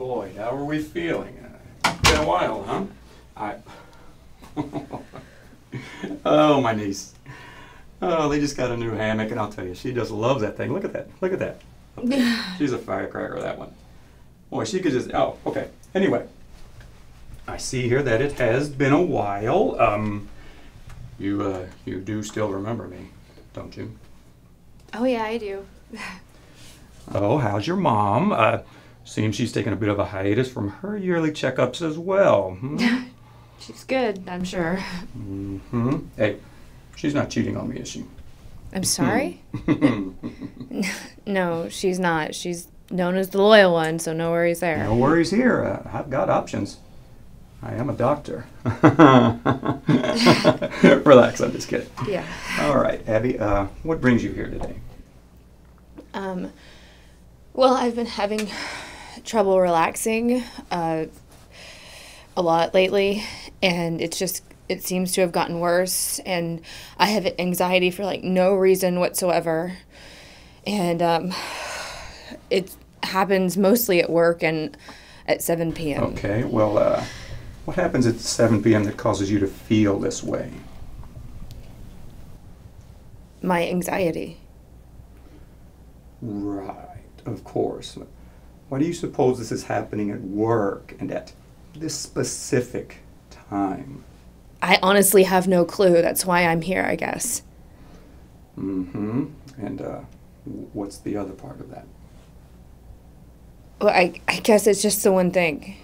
Boyd, how are we feeling? Uh, been a while, huh? I. oh, my niece. Oh, they just got a new hammock, and I'll tell you, she just loves that thing. Look at that. Look at that. She's a firecracker, that one. Boy, she could just. Oh, okay. Anyway, I see here that it has been a while. Um, you, uh, you do still remember me, don't you? Oh yeah, I do. Oh, how's your mom? Uh, seems she's taken a bit of a hiatus from her yearly checkups as well. Hmm? She's good, I'm sure. hmm Hey, she's not cheating on me, is she? I'm sorry? no, she's not. She's known as the loyal one, so no worries there. No worries here. Uh, I've got options. I am a doctor. Relax, I'm just kidding. Yeah. All right, Abby, uh, what brings you here today? Um, well, I've been having trouble relaxing uh, a lot lately, and it's just it seems to have gotten worse, and I have anxiety for like no reason whatsoever, and um, it happens mostly at work and at 7 p.m. Okay, well, uh, what happens at 7 p.m. that causes you to feel this way? My anxiety. Right, of course. Why do you suppose this is happening at work and at this specific time? I honestly have no clue. That's why I'm here, I guess. Mm-hmm. And uh, what's the other part of that? Well, I, I guess it's just the one thing.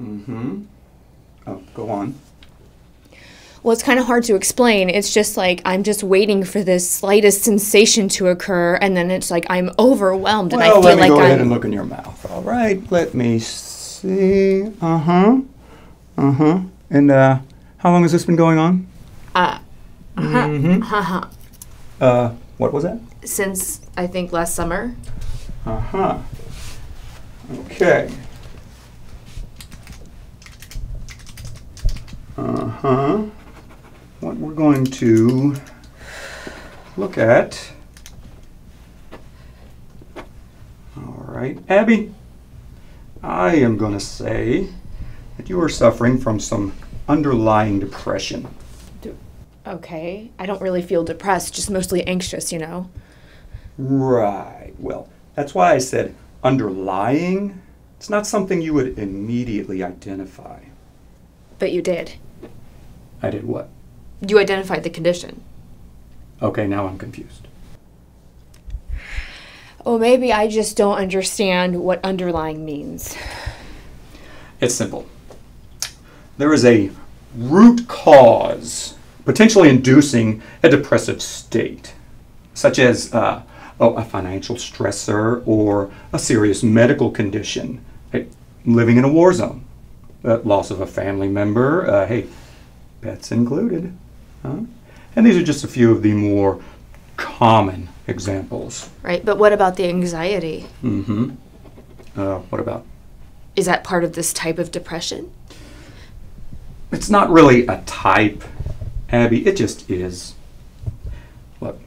Mm-hmm. Oh, go on. Well, it's kind of hard to explain. It's just like I'm just waiting for this slightest sensation to occur, and then it's like I'm overwhelmed, and well, I feel let me like go I'm. ahead and look in your mouth. All right, let me see. Uh-huh. Uh-huh. And uh, how long has this been going on? Uh, Mm-hmm. haha. Uh, what was that? Since I think last summer. Uh-huh. Okay. Uh-huh. What we're going to look at. All right. Abby, I am going to say that you are suffering from some underlying depression. Okay. I don't really feel depressed, just mostly anxious, you know. Right. Well, that's why I said underlying. It's not something you would immediately identify. But you did. I did what? You identified the condition. Okay, now I'm confused. Well, maybe I just don't understand what underlying means. It's simple. There is a root cause potentially inducing a depressive state, such as uh, oh, a financial stressor or a serious medical condition, hey, living in a war zone, uh, loss of a family member, uh, hey, pets included. And these are just a few of the more common examples. Right? But what about the anxiety? Mm-hmm. Uh, what about? Is that part of this type of depression? It's not really a type, Abby. It just is. Look,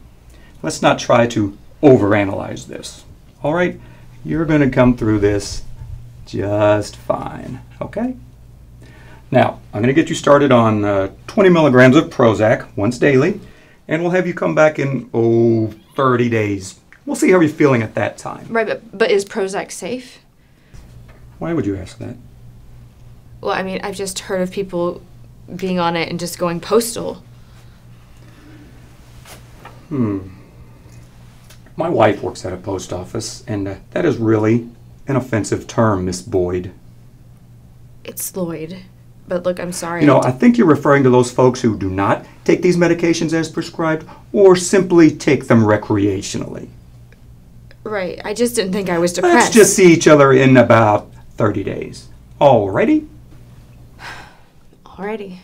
let's not try to overanalyze this. All right? You're going to come through this just fine. Okay? Now, I'm going to get you started on uh, 20 milligrams of Prozac once daily, and we'll have you come back in, oh, 30 days. We'll see how you're feeling at that time. Right, but, but is Prozac safe? Why would you ask that? Well, I mean, I've just heard of people being on it and just going postal. Hmm. My wife works at a post office, and uh, that is really an offensive term, Miss Boyd. It's Lloyd. But look, I'm sorry. You know, I think you're referring to those folks who do not take these medications as prescribed or simply take them recreationally. right. I just didn't think I was depressed. Let's just see each other in about 30 days. Alrighty? Alrighty.